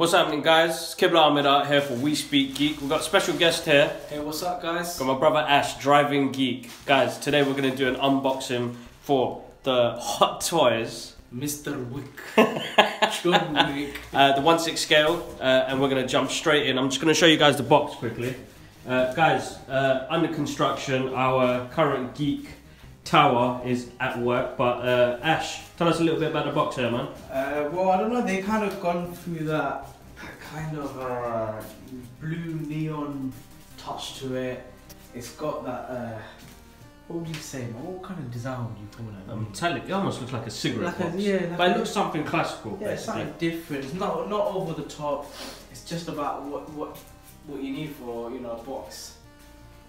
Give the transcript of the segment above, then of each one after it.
What's happening, guys? Kibla Ahmed out here for We Speak Geek. We've got a special guest here. Hey, what's up, guys? Got my brother Ash, Driving Geek. Guys, today we're going to do an unboxing for the Hot Toys, Mr. Wick. John Wick. uh, the 1 6 scale, uh, and we're going to jump straight in. I'm just going to show you guys the box quickly. Uh, guys, uh, under construction, our current geek tower is at work, but uh, Ash, tell us a little bit about the box here, man. Uh, well, I don't know. They kind of gone through that, that kind of uh, blue neon touch to it. It's got that. Uh, what would you say? man? What kind of design would you call it? Metallic, it almost looks like a cigarette Like a- box. yeah, like but it looks something classical, yeah, it's something different. It's not not over the top. It's just about what what what you need for you know a box.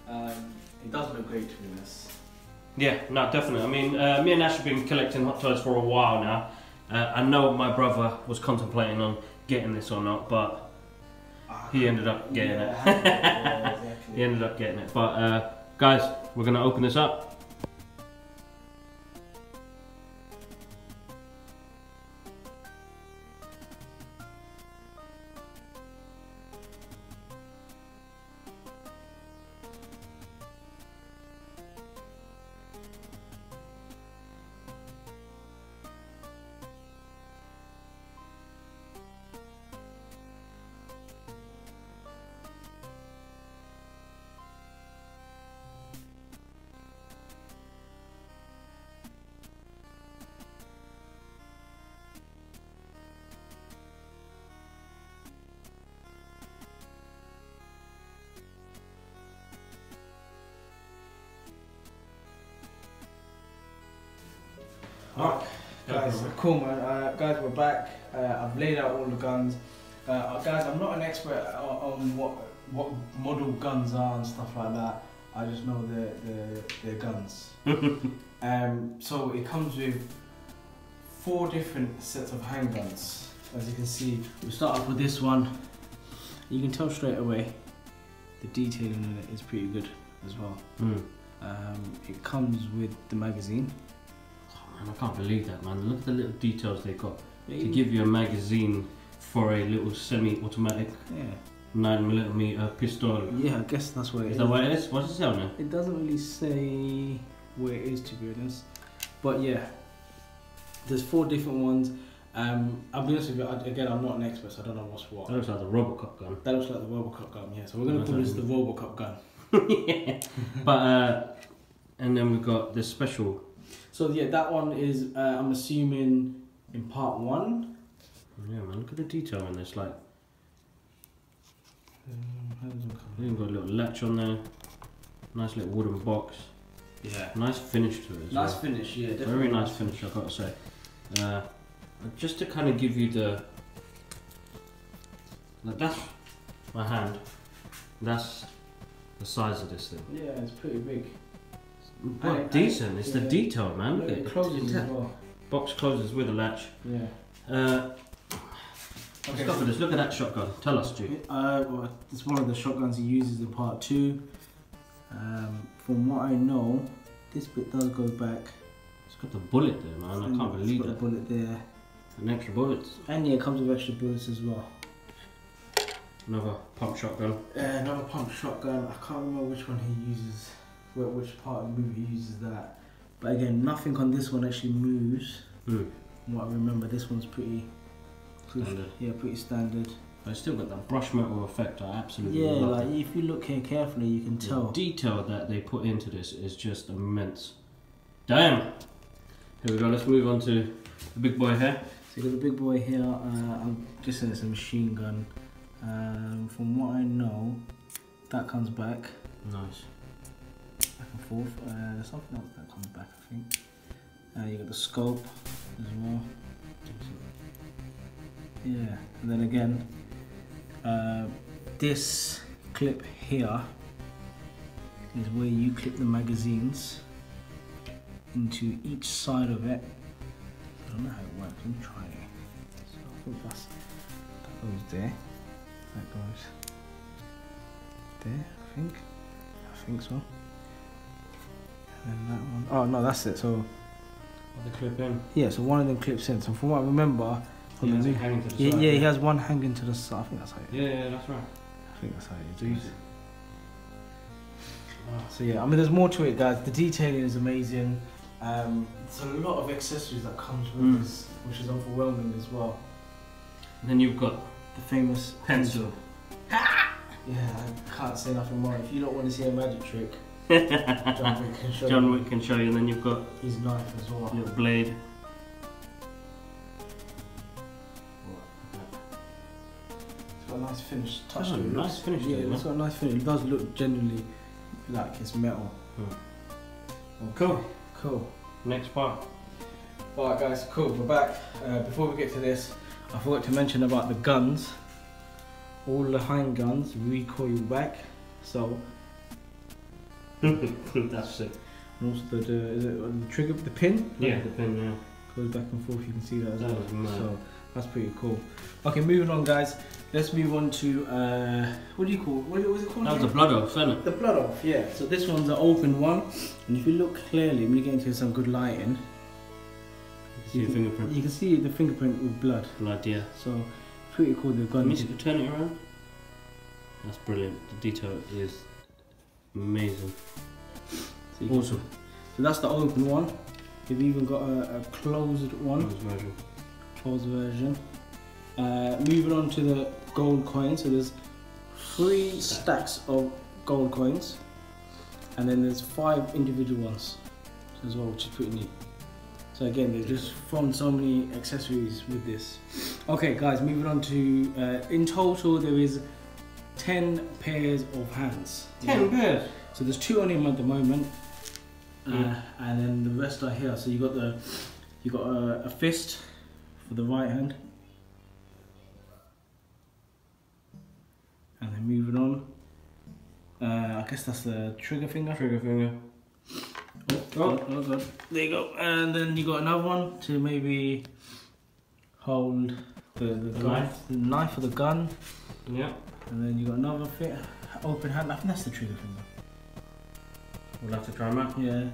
Um, it does look great to be honest. Yeah, no, definitely. I mean, uh, me and Ash have been collecting hot toys for a while now. Uh, I know my brother was contemplating on getting this or not, but he ended up getting yeah, it. Yeah, exactly. He ended up getting it. But uh, guys, we're gonna open this up. Alright, guys, cool man. Uh, guys, we're back. Uh, I've laid out all the guns. Uh, uh, guys, I'm not an expert on, on what what model guns are and stuff like that. I just know they're, they're, they're guns. um, so it comes with four different sets of handguns. As you can see, we start off with this one. You can tell straight away the detailing in it is pretty good as well. Mm. Um, it comes with the magazine. Man, I can't believe that, man. Look at the little details they got to give you a magazine for a little semi-automatic yeah. nine millimeter pistol. Yeah, I guess that's what it Is is. that what it is? What's it say on there? It doesn't really say where it is to be honest, but yeah, there's four different ones. Um, I'll be honest with you. I, again, I'm not an expert, so I don't know what's what. That looks like the Robocop gun. That looks like the Robocop gun. Yeah, so we're gonna call this the Robocop gun. yeah. But uh, and then we've got this special. So yeah, that one is. Uh, I'm assuming in part one. Yeah, man. Look at the detail in this. Like, Um, how does it come? we've got a little latch on there. Nice little wooden box. Yeah. Nice finish to it. As Nice well. finish. Yeah, definitely. Very nice finish, I've got to say. Uh, just to kind of give you the. Like that's my hand. That's the size of this thing. Yeah, it's pretty big. Well, And it- decent. It's the detail, man. Look it it. closes well. Box closes with a latch. Yeah. Uh, Okay. let's this. Look at that shotgun. Tell us, Stu. Uh, well, it's one of the shotguns he uses in part two. Um, from what I know, this bit does go back. It's got the bullet there, man. I can't believe it. It's got a bullet there. An extra bullets. And yeah, it comes with extra bullets as well. Another pump shotgun. Uh, another pump shotgun. I can't remember which one he uses, which part of the movie uses that. But again, nothing on this one actually moves. From what I remember, this one's pretty, pretty Standard. yeah, pretty standard. But it's still got that brush metal effect. I absolutely Yeah, love like it. if you look here carefully, you can The tell. detail that they put into this is just immense. Damn! Here we go, let's move on to the big boy here. So you got the big boy here. Uh, I'm guessing it's a machine gun. Um, from what I know, that comes back Nice. Back and forth. Uh, there's something else that comes back, I think. Uh, you got the scope as well. Yeah, and then again, uh, this clip here is where you clip the magazines into each side of it. I don't know how it works. Let me try it. So I think that's that goes there. That goes there. I think. I think so. And that one. Oh no, that's it. So the clip in? yeah, so one of them clips in. So from what I remember, Pull Yeah, the knee. hanging to the Yeah, side, yeah, he has one hanging to the side. I think that's how. It, Yeah, yeah, that's right. I think that's how it So it. you- So yeah, I mean, there's more to it, guys. The detailing is amazing. Um, it's a lot of accessories that comes with Mm. this, which is overwhelming as well. And then you've got The famous pencil. Yeah, I can't say nothing more. If you don't want to see a magic trick, John Wick can show John you Wick can show you, and then you've got his knife as well. your blade. It's got a nice finish. Touch Oh, to it. nice finish Yeah, it, it's got a nice finish. It does look genuinely like it's metal. Cool. Cool. Next part. Alright guys, cool, we're back. Uh, before we get to this, I forgot to mention about the guns. All the handguns recoil back, so that's sick. and also the, the, is it the trigger, the pin Yeah, the pin. Yeah. goes back and forth. You can see that as That well. was mad. So that's pretty cool. Okay, moving on, guys. Let's move on to uh, what do you call? What was it called? That was the blood oath, isn't it? the blood off. Yeah. So this one's an open one, and if you look clearly, when you get into some good lighting, See your can, fingerprint. you can see the fingerprint with blood. Blood, yeah. So pretty cool. The Let me gun. see, turn it around. That's brilliant. The detail is amazing. So, can- Awesome. so that's the open one. You've even got a, a closed one, Closed version. closed version. Uh, moving on to the gold coins. So there's three stacks of gold coins, and then there's five individual ones as well, which is pretty neat. So again, they've just found so many accessories with this. Okay, guys, moving on to uh, in total there is ten pairs of hands. Ten pairs. So there's two on him at the moment, uh, and then the rest are here. So you got the you got a, a fist for the right hand, and then moving on. Uh, I guess that's the trigger finger. Trigger finger. Oh, oh, oh, God. There you go. And then you got another one to maybe hold the, the, The knife. the knife for the gun, Yeah. And then you got another fit, open hand. I think that's the trigger finger. We'll have to try them out. Yeah.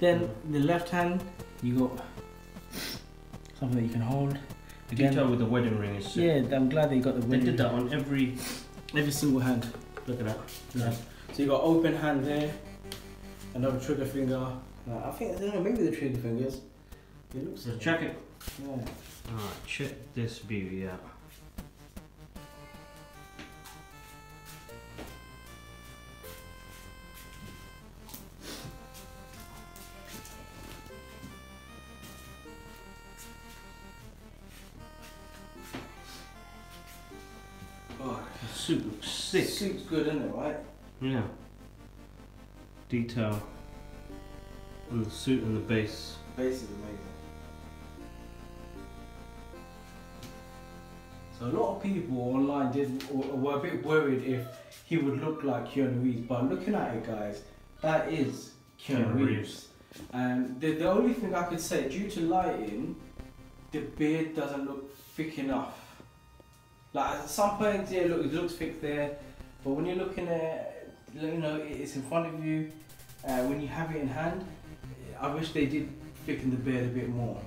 Then the left hand, you got something that you can hold. Again, Detail with the wedding ring is sick. yeah, I'm glad you got the wedding They did that on every. every single hand. Look at that. Yeah. So you got open hand there, another trigger finger. I think I don't know, maybe the trigger fingers. It looks. So check it. Yeah. Alright, check this beauty out. Suit looks sick. Suit's good, isn't it? Right. Yeah. Detail on the suit and the base. Base is amazing. So a lot of people online did were a bit worried if he would look like Keanu Reeves, but looking at it, guys, that is Keanu, Keanu Reeves. Reeves. And the, the only thing I could say, due to lighting, the beard doesn't look thick enough. Like at some points, yeah, look, it looks thick there, but when you're looking at, you know, it's in front of you. Uh, when you have it in hand, I wish they did thicken the beard a bit more.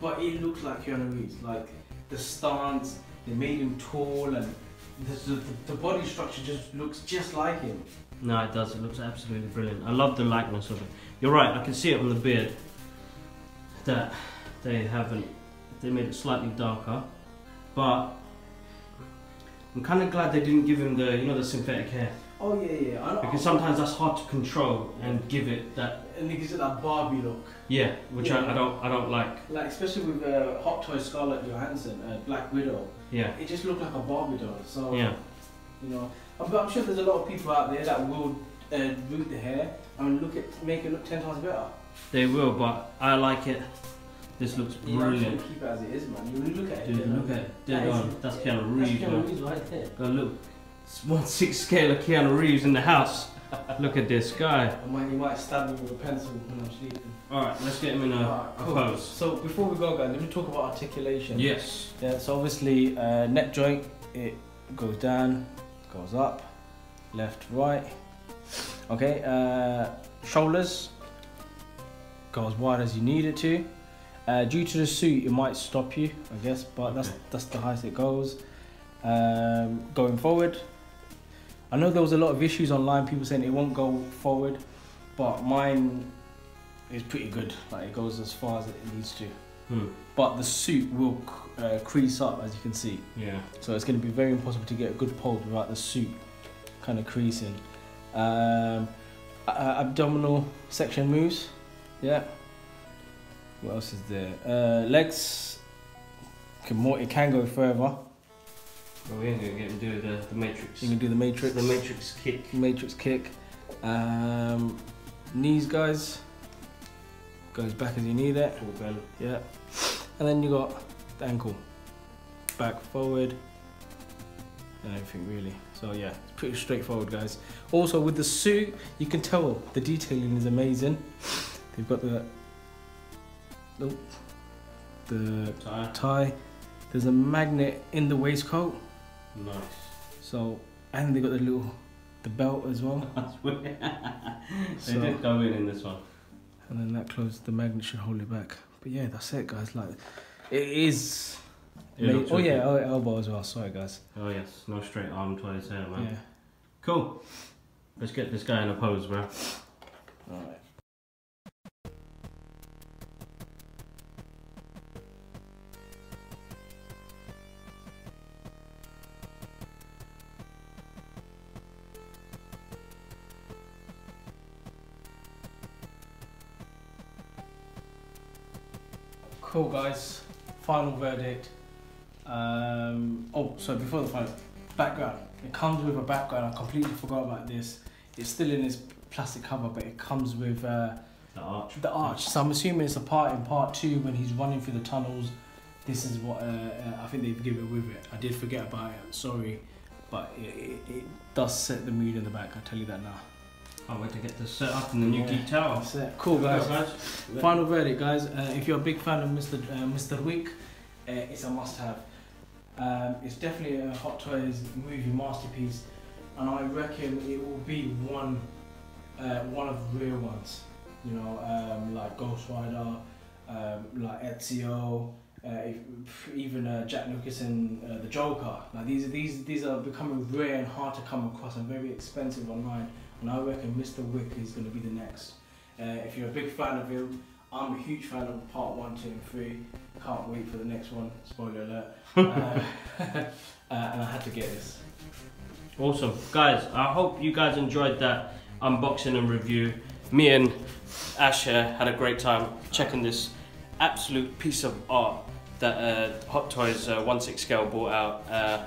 But it looks like Keanu Reeves, like the stance, they made him tall, and the, the, the body structure just looks just like him. No, it does. It looks absolutely brilliant. I love the likeness of it. You're right. I can see it on the beard that they haven't. They made it slightly darker, but I'm kind of glad they didn't give him the you know the synthetic hair Oh yeah, yeah. I know. because sometimes that's hard to control and give it that and it gives it that Barbie look. yeah, which I, I don't I don't like. Like especially with uh, Hot Toy Scarlett Johansson, uh, Black Widow, Yeah, it just looked like a Barbie doll. So yeah. you know, I'm, I'm sure there's a lot of people out there that will uh, root the hair and look at make it look ten times better. They will, but I like it. This looks You brilliant. keep it as it is, man. You really look at it. Dude, you look at it. Dead that is- on. That's Keanu That's Reeves, Keanu. Reeves right there. Got a little one six scale of Keanu Reeves in the house. Look at this guy. I might, you might stab me with a pencil when I'm sleeping. Alright, let's get him in a, Alright, a pose. So before we go, guys, let me talk about articulation. Yes. Yeah, so obviously uh, neck joint, it goes down, goes up, left, right. Okay, uh, shoulders, go as wide as you need it to. Uh, due to the suit, it might stop you, I guess, but that's Okay. that's the highest it goes. Um, going forward, I know there was a lot of issues online. People saying it won't go forward, but mine is pretty good. Like it goes as far as it needs to. Hmm. But the suit will uh, crease up, as you can see. Yeah. So it's going to be very impossible to get a good pulse without the suit kind of creasing. Um, abdominal section moves. Yeah. What else is there? Uh, legs. Can more? It can go further. Well, we ain't gonna get to do the, the matrix. You can do the matrix. The matrix kick. Matrix kick. Um, knees, guys. Goes back as you need it. Full bend. Yeah. And then you got the ankle. Back, forward. And everything really. So yeah, it's pretty straightforward guys. Also with the suit, you can tell the detailing is amazing. They've got the oh, the Tie. tie. There's a magnet in the waistcoat. Nice. So and they got the little the belt as well. That's weird. they So- did go in in this one. and then that close the magnet should hold it back. But yeah, that's it guys. Like it is It oh yeah, oh, elbow as well. Sorry, guys. Oh yes, no straight arm twice there, man. Yeah. Cool. Let's get this guy in a pose, bro. All right. Cool, guys. Final verdict. Um, oh, so before the final background, it comes with a background. I completely forgot about this. It's still in its plastic cover, but it comes with uh, The arch. the arch. So I'm assuming it's a part in part two when he's running through the tunnels. This is what uh, uh, I think they've given with it. I did forget about it. Sorry, but it, it, it does set the mood in the back. I tell you that now. Can't wait to get this set up in the new Yeah. geek tower. That's it. Cool, guys. guys. Final verdict, guys. Uh, if you're a big fan of Mr. Uh, Mr. Wick, uh, it's a must-have. Um, it's definitely a Hot Toys movie masterpiece, and I reckon it will be one, uh, one of the real ones. You know, um, like Ghost Rider, um, like Ezio, if, even uh, Jack Nicholson, uh, the Joker. Like these, these, these are becoming rare and hard to come across and very expensive online. And I reckon Mr. Wick is going to be the next. Uh, if you're a big fan of him, I'm a huge fan of part one, two, and three. Can't wait for the next one. Spoiler alert. uh, uh, and I had to get this. Awesome. Guys, I hope you guys enjoyed that unboxing and review. Me and Ash here had a great time checking this absolute piece of art that uh, Hot Toys uh, 16 scale brought out. Uh,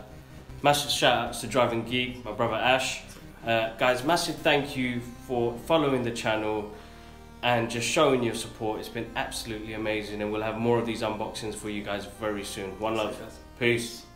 massive shout outs to Driving Geek, my brother Ash. Uh, guys, massive thank you for following the channel and just showing your support. It's been absolutely amazing, and we'll have more of these unboxings for you guys very soon. One love. Peace.